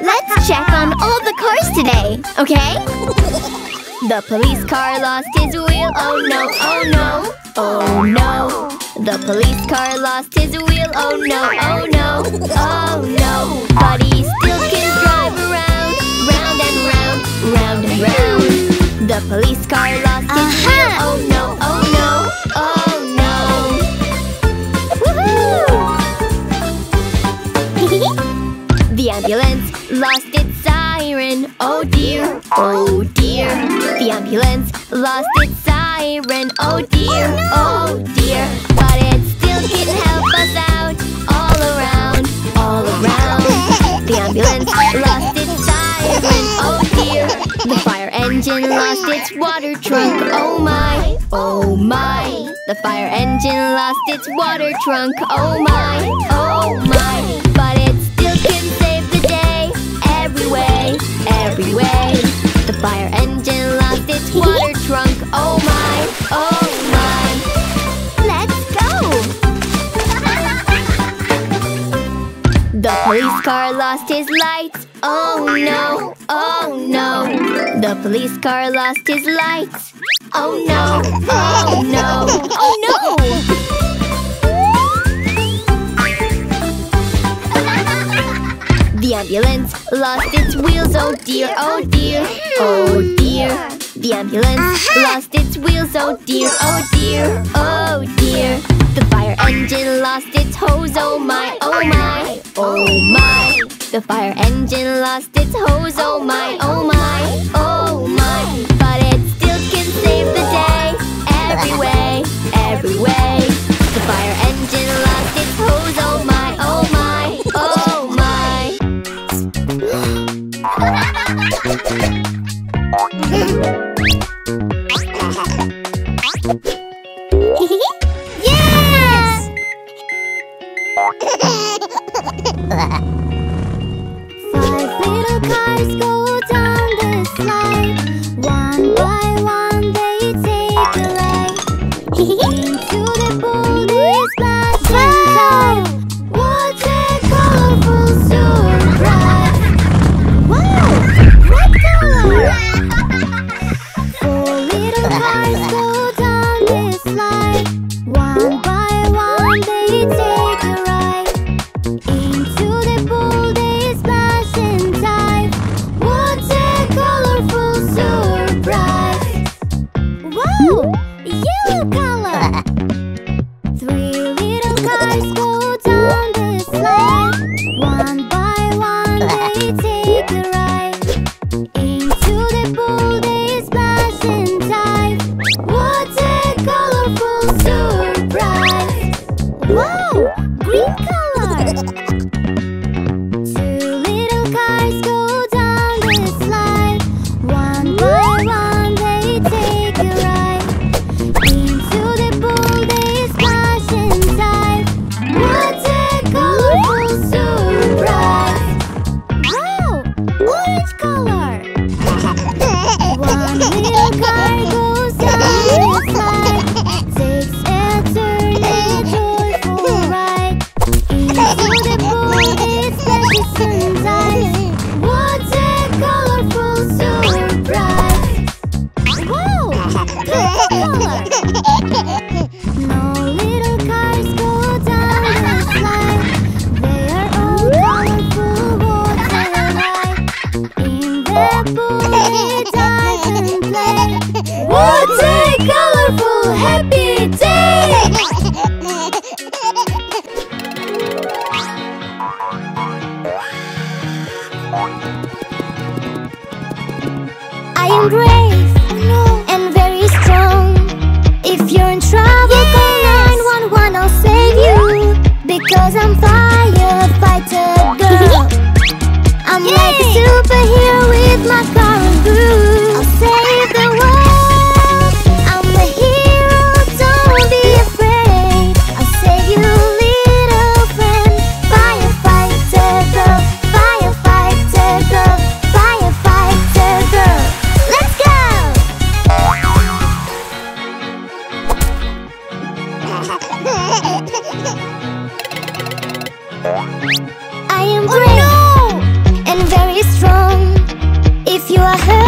Let's check on all the cars today, okay? The police car lost his wheel, oh no, oh no, oh no. The police car lost his wheel, oh no, oh no, oh no. But he still can drive around, round and round, round and round. The police car lost his wheel, uh-huh. oh no, oh no, oh no. Engine lost its water trunk. Oh my, oh my. The fire engine lost its water trunk. Oh my, oh my. But it still can save the day. Every way, every way. The fire engine lost its water trunk. Oh my, oh my. Let's go! The police car lost his lights. Oh no, oh no. The police car lost his lights. Oh no, oh no, oh no. The ambulance lost its wheels, oh dear, oh dear, oh dear. The ambulance uh-huh. lost its wheels, oh dear, oh dear, oh dear. The fire engine lost its hose, oh my, oh my, oh my. The fire engine lost its hose, oh my, oh my, oh my. One I am brave I am brave oh no! and very strong If you are hurt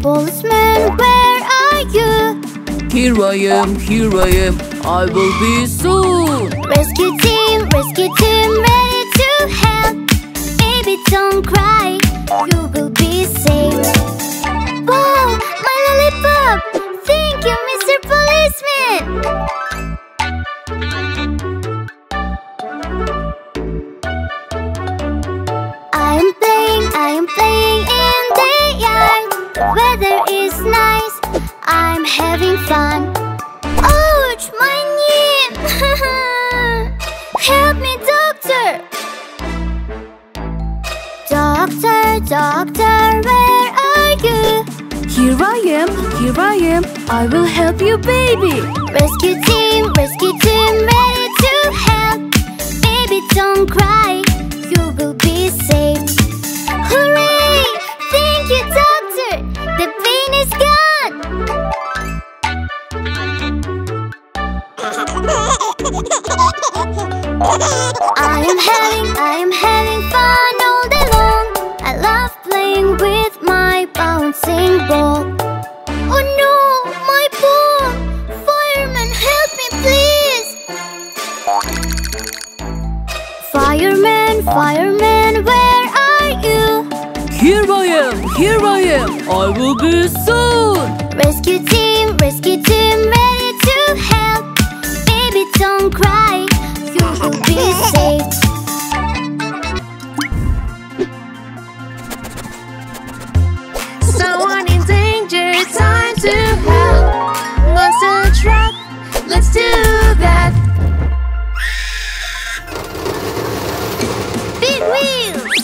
Policeman, where are you? Here I am, here I am, I will be soon. Rescue team, rescue team, ready to help. Baby, don't cry, you will be saved. Wow, my lollipop! Thank you, Mr. Policeman! I am playing, I am playing weather is nice, I'm having fun. Ouch, my knee! Help me, doctor! Doctor, doctor, where are you? Here I am, here I am, I will help you, baby. Rescue team, rescue team, ready to help. Baby, don't cry, you will be saved. I am having, I am having fun all day long. I love playing with my bouncing ball. Oh no, my ball! Fireman, help me please! Fireman, fireman, where are you? Here I am, here I am, I will be soon. Rescue team, rescue team, ready to help. Don't cry, you will be saved. Someone in danger, time to help. Monster truck, let's do that. Big wheels!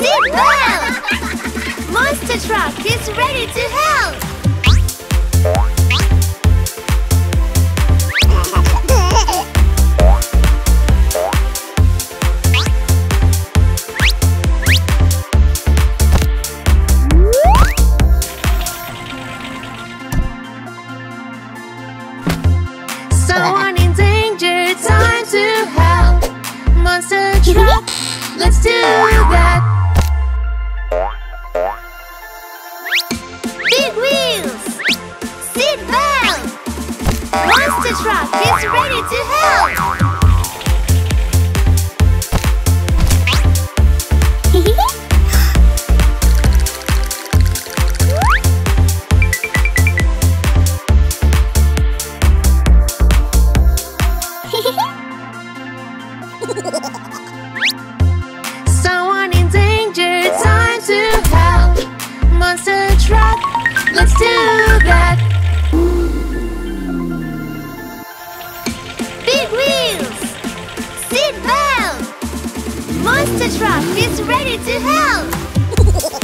Seat belt! Monster truck is ready to help! Someone in danger, time to help. Monster truck, let's do that. Big wheels! Seat belt! Monster truck is ready to help! Monster truck is ready to help!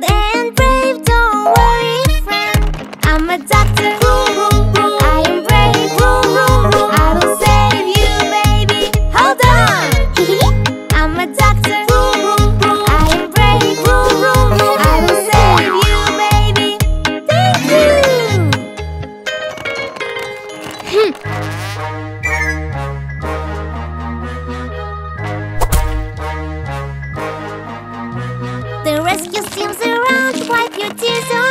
and brave, don't worry, friend. I'm a doctor. rescue teams around, wipe your tears away.